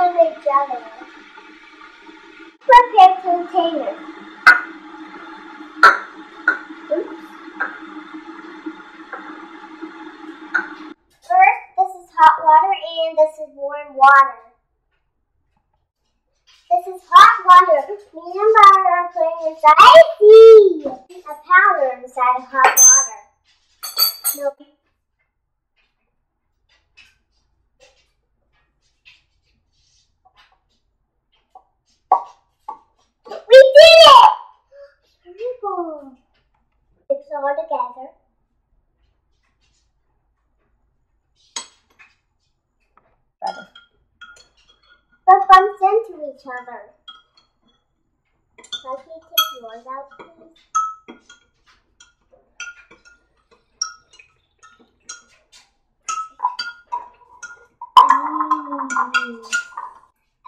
on each. Prepare container. Oops. First, this is hot water and this is warm water. This is hot water. Me and Mom are putting inside a powder inside of hot water. Nope. We did it! Terrible. All together. Brother. But bumps into each other. Can you take yours out, please? Mm.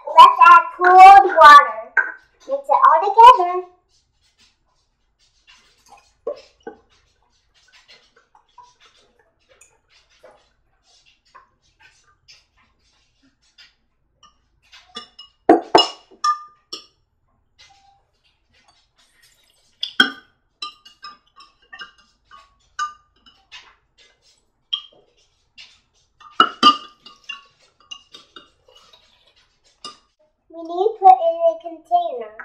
Let's add cold water. Mix it all together. Container.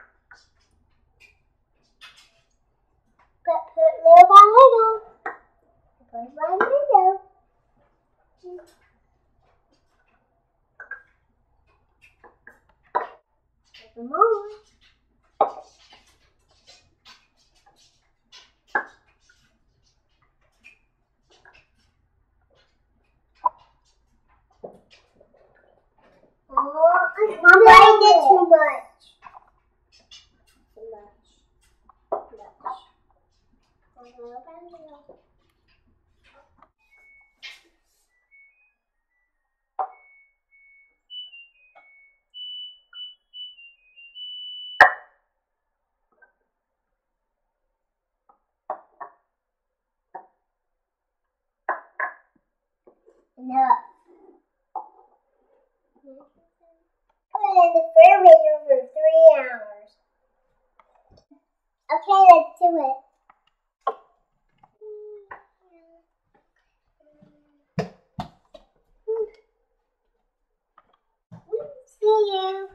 Put, put little by little. Put by little. Put them on. Oh, Mom, I did too much. Too much. Too much. Enough. Put in the refrigerator for three hours. Okay, let's do it. four,